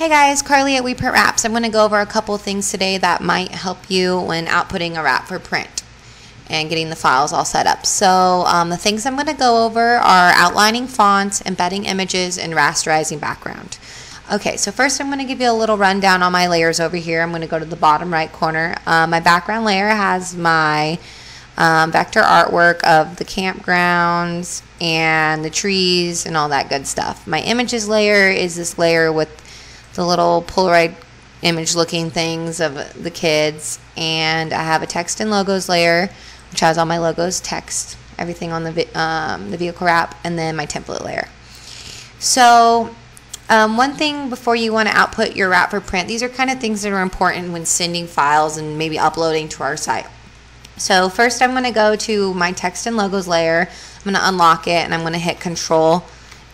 Hey guys, Carly at We Print Wraps. I'm going to go over a couple things today that might help you when outputting a wrap for print and getting the files all set up. So um, the things I'm going to go over are outlining fonts, embedding images, and rasterizing background. Okay, so first I'm going to give you a little rundown on my layers over here. I'm going to go to the bottom right corner. Uh, my background layer has my um, vector artwork of the campgrounds and the trees and all that good stuff. My images layer is this layer with the little Polaroid image looking things of the kids. And I have a text and logos layer, which has all my logos, text, everything on the, um, the vehicle wrap, and then my template layer. So um, one thing before you want to output your wrap for print, these are kind of things that are important when sending files and maybe uploading to our site. So first I'm going to go to my text and logos layer. I'm going to unlock it and I'm going to hit control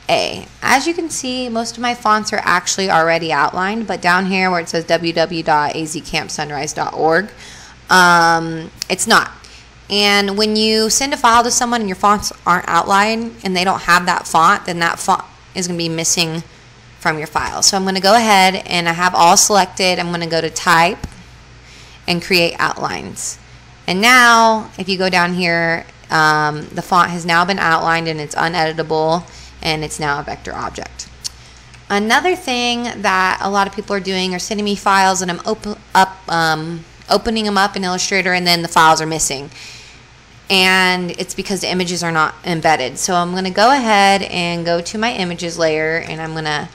a. As you can see, most of my fonts are actually already outlined, but down here where it says www.azcampsunrise.org, um, it's not. And when you send a file to someone and your fonts aren't outlined and they don't have that font, then that font is going to be missing from your file. So I'm going to go ahead and I have all selected. I'm going to go to type and create outlines. And now, if you go down here, um, the font has now been outlined and it's uneditable and it's now a vector object. Another thing that a lot of people are doing are sending me files and I'm op up, um, opening them up in Illustrator and then the files are missing. And it's because the images are not embedded. So I'm going to go ahead and go to my images layer and I'm going to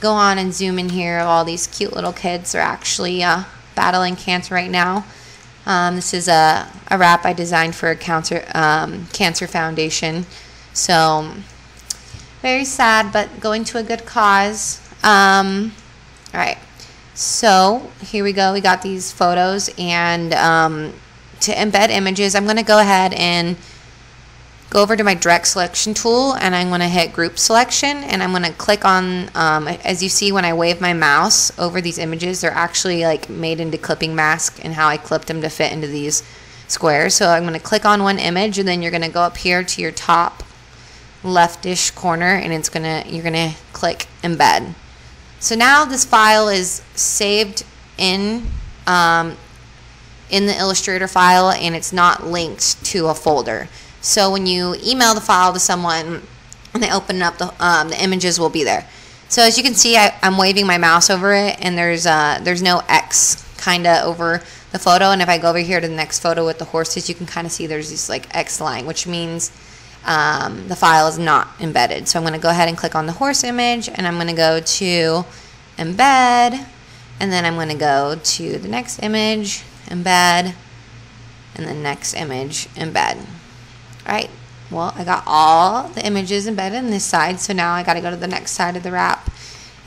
go on and zoom in here. All these cute little kids are actually uh, battling cancer right now. Um, this is a, a wrap I designed for a cancer, um, cancer foundation. So very sad, but going to a good cause. Um, all right. So here we go. We got these photos, and um, to embed images, I'm going to go ahead and go over to my direct selection tool, and I'm going to hit group selection, and I'm going to click on. Um, as you see, when I wave my mouse over these images, they're actually like made into clipping mask, and how I clipped them to fit into these squares. So I'm going to click on one image, and then you're going to go up here to your top leftish corner and it's gonna you're gonna click embed. So now this file is saved in um, in the Illustrator file and it's not linked to a folder. So when you email the file to someone and they open up the, um, the images will be there. So as you can see I, am waving my mouse over it and there's uh, there's no X kinda over the photo. And if I go over here to the next photo with the horses you can kind of see there's this like X line which means um, the file is not embedded. So I'm going to go ahead and click on the horse image and I'm going to go to embed and then I'm going to go to the next image, embed, and the next image, embed. All right, well, I got all the images embedded in this side, so now I got to go to the next side of the wrap.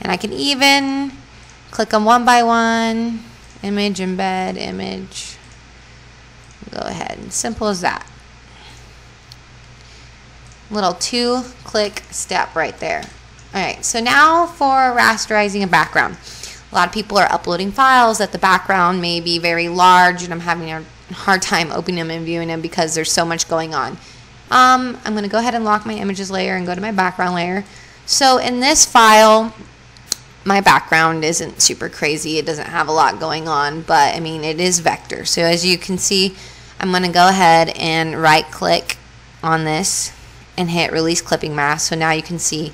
And I can even click them one by one, image, embed, image. Go ahead, simple as that little two click step right there. Alright, so now for rasterizing a background. A lot of people are uploading files that the background may be very large and I'm having a hard time opening them and viewing them because there's so much going on. Um, I'm going to go ahead and lock my images layer and go to my background layer. So in this file, my background isn't super crazy. It doesn't have a lot going on, but I mean, it is vector. So as you can see, I'm going to go ahead and right click on this and hit release clipping mask so now you can see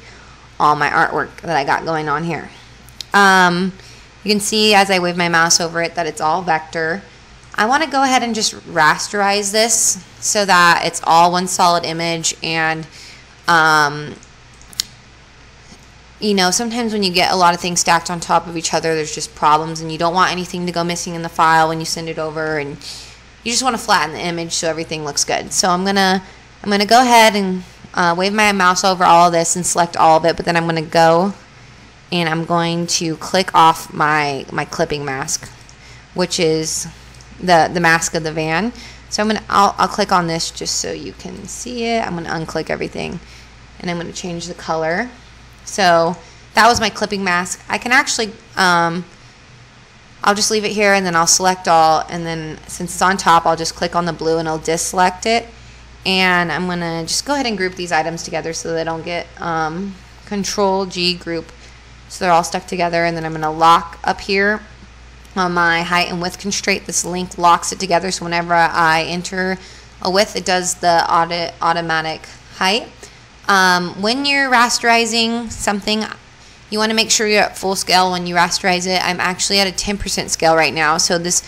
all my artwork that I got going on here. Um, you can see as I wave my mouse over it that it's all vector. I want to go ahead and just rasterize this so that it's all one solid image and um, you know sometimes when you get a lot of things stacked on top of each other there's just problems and you don't want anything to go missing in the file when you send it over and you just want to flatten the image so everything looks good. So I'm gonna I'm gonna go ahead and uh, wave my mouse over all of this and select all of it, but then I'm going to go and I'm going to click off my, my clipping mask, which is the, the mask of the van. So I'm going to, I'll, I'll click on this just so you can see it. I'm going to unclick everything and I'm going to change the color. So that was my clipping mask. I can actually, um, I'll just leave it here and then I'll select all and then since it's on top, I'll just click on the blue and I'll deselect it and I'm gonna just go ahead and group these items together so they don't get um, control G group So they're all stuck together and then I'm going to lock up here on my height and width constraint. This link locks it together so whenever I enter a width, it does the audit automatic height. Um, when you're rasterizing something, you want to make sure you're at full scale when you rasterize it. I'm actually at a 10% scale right now. So this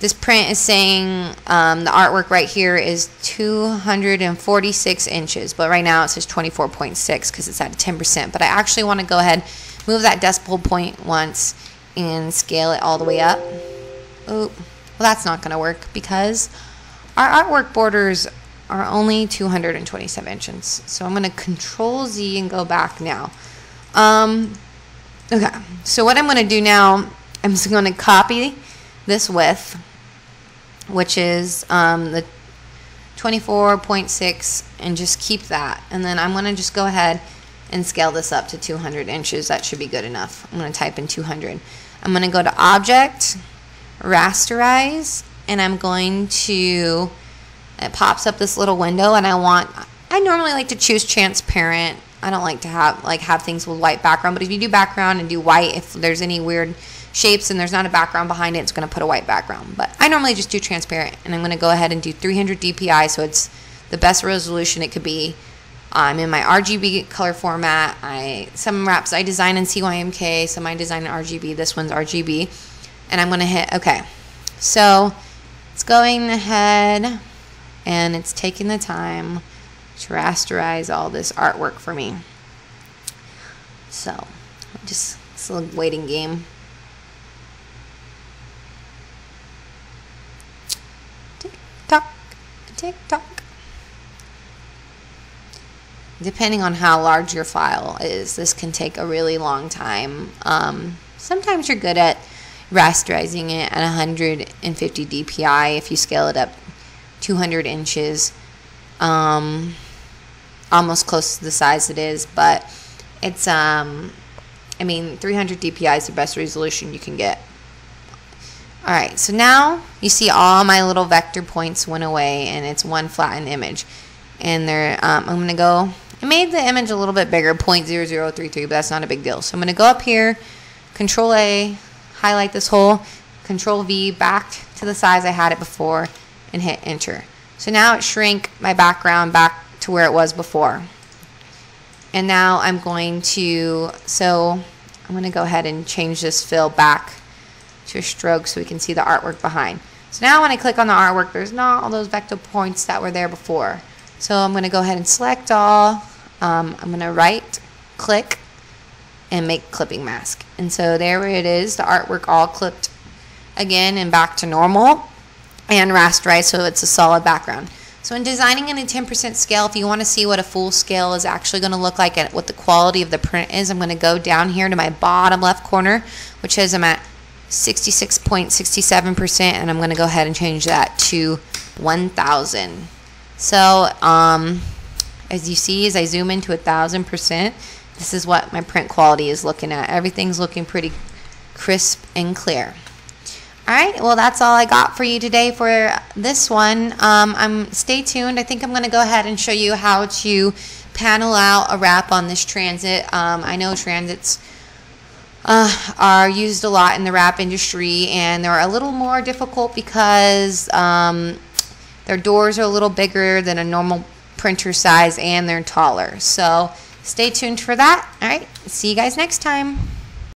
this print is saying um, the artwork right here is 246 inches, but right now it says 24.6 because it's at 10%. But I actually want to go ahead, move that decimal point once, and scale it all the way up. Oh, well that's not going to work because our artwork borders are only 227 inches. So I'm going to control Z and go back now. Um, okay, so what I'm going to do now, I'm just going to copy this width which is um, the 24.6 and just keep that. And then I'm going to just go ahead and scale this up to 200 inches. That should be good enough. I'm going to type in 200. I'm going to go to Object, Rasterize, and I'm going to, it pops up this little window and I want, I normally like to choose transparent. I don't like to have, like have things with white background, but if you do background and do white, if there's any weird shapes and there's not a background behind it, it's going to put a white background. But I normally just do transparent and I'm going to go ahead and do 300 dpi so it's the best resolution it could be. I'm in my RGB color format. I Some wraps I design in CYMK, some I design in RGB. This one's RGB. And I'm going to hit OK. So it's going ahead and it's taking the time to rasterize all this artwork for me. So just it's a waiting game. Depending on how large your file is, this can take a really long time. Um, sometimes you're good at rasterizing it at 150 dpi if you scale it up 200 inches. Um, almost close to the size it is, but it's um, I mean 300 dpi is the best resolution you can get. All right, so now you see all my little vector points went away and it's one flattened image. And there, um, I'm going to go, I made the image a little bit bigger, 0.0033, but that's not a big deal. So I'm going to go up here, Control A, highlight this whole, Control V, back to the size I had it before, and hit Enter. So now it shrink my background back to where it was before. And now I'm going to, so I'm going to go ahead and change this fill back to a stroke so we can see the artwork behind. So now when I click on the artwork, there's not all those vector points that were there before. So I'm going to go ahead and select all. Um, I'm going to right click and make clipping mask. And so there it is, the artwork all clipped again and back to normal and rasterized so it's a solid background. So in designing in a 10% scale, if you want to see what a full scale is actually going to look like and what the quality of the print is, I'm going to go down here to my bottom left corner, which says I'm at 66.67% and I'm going to go ahead and change that to 1000 so um, as you see as I zoom into a thousand percent this is what my print quality is looking at. Everything's looking pretty crisp and clear. Alright well that's all I got for you today for this one. Um, I'm stay tuned. I think I'm gonna go ahead and show you how to panel out a wrap on this transit. Um, I know transits uh, are used a lot in the wrap industry, and they're a little more difficult because um, their doors are a little bigger than a normal printer size, and they're taller. So stay tuned for that. All right, see you guys next time.